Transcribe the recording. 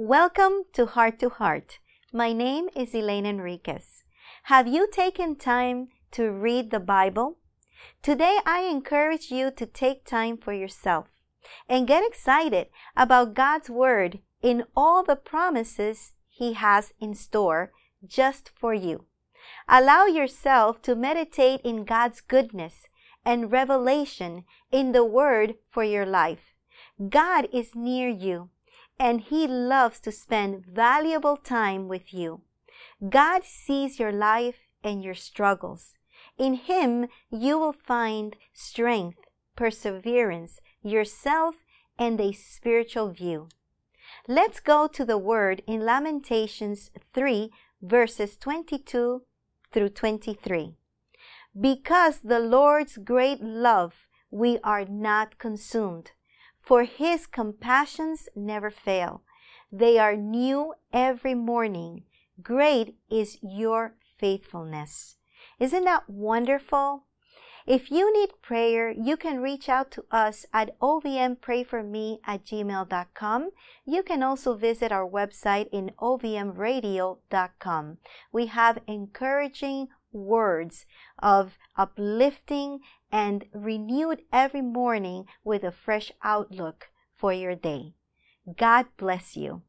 Welcome to Heart to Heart. My name is Elaine Enriquez. Have you taken time to read the Bible? Today I encourage you to take time for yourself and get excited about God's Word in all the promises He has in store just for you. Allow yourself to meditate in God's goodness and revelation in the Word for your life. God is near you and He loves to spend valuable time with you. God sees your life and your struggles. In Him, you will find strength, perseverance, yourself, and a spiritual view. Let's go to the Word in Lamentations 3, verses 22 through 23. Because the Lord's great love, we are not consumed for his compassions never fail. They are new every morning. Great is your faithfulness. Isn't that wonderful? If you need prayer, you can reach out to us at ovmprayforme at gmail.com. You can also visit our website in ovmradio.com. We have encouraging words of uplifting and renewed every morning with a fresh outlook for your day. God bless you.